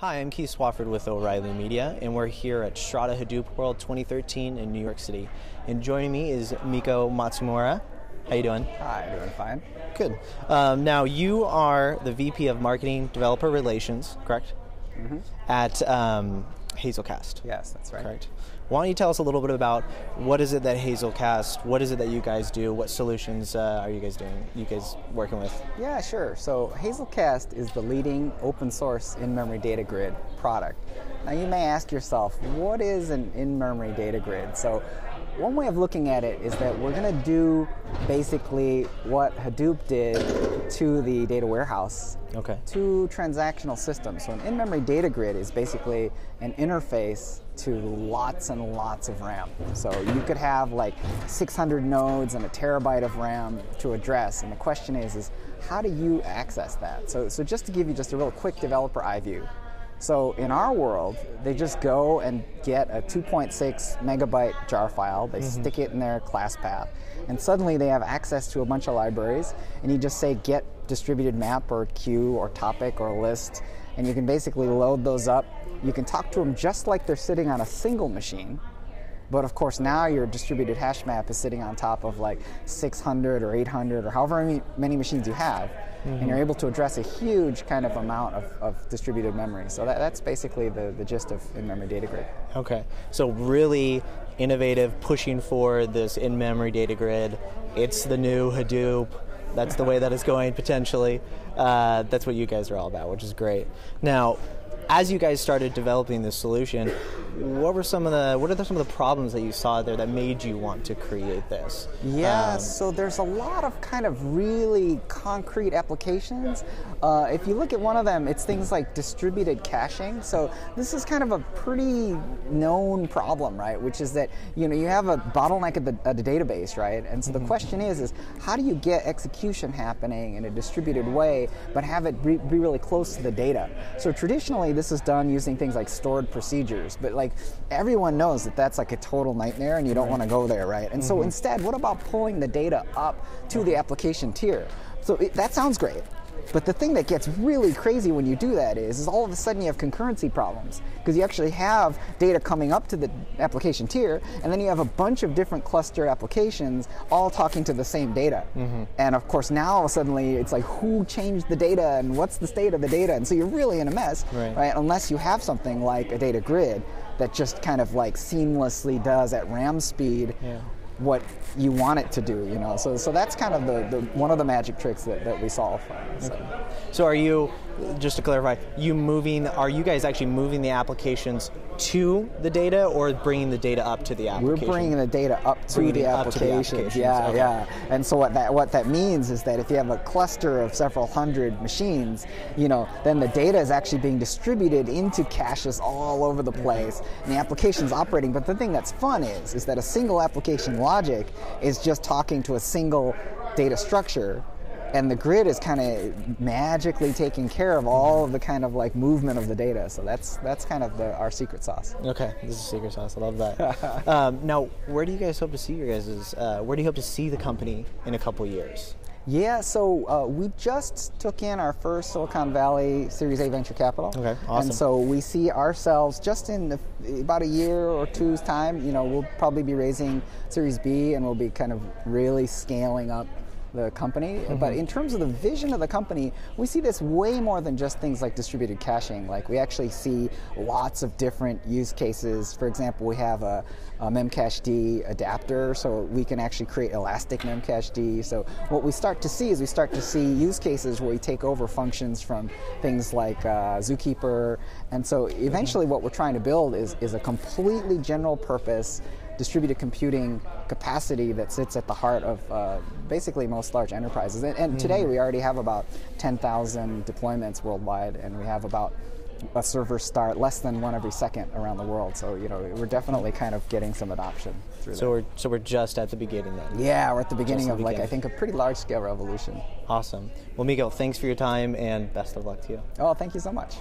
Hi, I'm Keith Swafford with O'Reilly Media, and we're here at Strata Hadoop World 2013 in New York City. And joining me is Miko Matsumura. How you doing? Hi, doing fine. Good. Um, now, you are the VP of Marketing Developer Relations, correct? Mm-hmm. At um, Hazelcast. Yes, that's right. Correct. Why don't you tell us a little bit about what is it that Hazelcast, what is it that you guys do, what solutions uh, are you guys doing, you guys working with? Yeah, sure. So Hazelcast is the leading open source in-memory data grid product. Now you may ask yourself, what is an in-memory data grid? So one way of looking at it is that we're going to do basically what Hadoop did to the data warehouse Okay. to transactional systems. So an in-memory data grid is basically an interface to lots and lots of RAM. So you could have like 600 nodes and a terabyte of RAM to address, and the question is, is how do you access that? So, so just to give you just a real quick developer eye view. So in our world, they just go and get a 2.6 megabyte jar file, they mm-hmm. stick it in their class path, and suddenly they have access to a bunch of libraries, and you just say get distributed map or queue or topic or list, and you can basically load those up. You can talk to them just like they're sitting on a single machine, but of course, now your distributed hash map is sitting on top of like 600 or 800 or however many, machines you have, and you're able to address a huge kind of amount of, of distributed memory. So that, that's basically the, the gist of in-memory data grid. Okay. So really innovative, pushing for this in-memory data grid. It's the new Hadoop. That's the way that it's going potentially. Uh, that's what you guys are all about, which is great. Now, as you guys started developing this solution, what were some of the what are the, some of the problems that you saw there that made you want to create this? Yeah, Um, so there's a lot of kind of really concrete applications. Uh, if you look at one of them, it's things like distributed caching. So this is kind of a pretty known problem, right? Which is that you know you have a bottleneck at the, at the database, right? And so the question is, is how do you get execution happening in a distributed way, but have it be, be really close to the data? So traditionally, this is done using things like stored procedures, but like everyone knows that that's like a total nightmare, and you don't want to go there, right? And so mm-hmm. instead, what about pulling the data up to the application tier? So it, that sounds great. But the thing that gets really crazy when you do that is, is all of a sudden you have concurrency problems because you actually have data coming up to the application tier, and then you have a bunch of different cluster applications all talking to the same data. Mm-hmm. And of course, now suddenly it's like who changed the data and what's the state of the data, and so you're really in a mess, Right. Unless you have something like a data grid that just kind of like seamlessly does at RAM speed Yeah. what you want it to do, you know. So, so that's kind of the, the one of the magic tricks that, that we solve. So. So are you just to clarify, you moving are you guys actually moving the applications to the data or bringing the data up to the application? We're bringing the data up to the up to the applications. applications, Yeah, okay. yeah. And so what that what that means is that if you have a cluster of several hundred machines, you know, then the data is actually being distributed into caches all over the place, and the application's operating. But the thing that's fun is is that a single application logic is just talking to a single data structure. And the grid is kind of magically taking care of all of the kind of like movement of the data. So that's that's kind of the, our secret sauce. Okay, this is secret sauce. I love that. um, now, where do you guys hope to see your guys' uh, where do you hope to see the company in a couple years? Yeah, so uh, we just took in our first Silicon Valley Series A venture capital. Okay, awesome. And so we see ourselves just in the, about a year or two's time. You know, we'll probably be raising Series B, and we'll be kind of really scaling up the company. But in terms of the vision of the company, we see this way more than just things like distributed caching. Like we actually see lots of different use cases. For example, we have a, a Memcached adapter, so we can actually create elastic Memcached. So what we start to see is we start to see use cases where we take over functions from things like uh, Zookeeper, and so eventually what we're trying to build is is a completely general purpose distributed computing capacity that sits at the heart of uh, basically most large enterprises. And, and today we already have about 10,000 deployments worldwide, and we have about a server start less than one every second around the world. So you know we're definitely kind of getting some adoption through So that. we're so we're just at the beginning then. Yeah, we're at the beginning the of like I think a pretty large scale revolution. Awesome. Well, Miguel, thanks for your time and best of luck to you. Oh, thank you so much.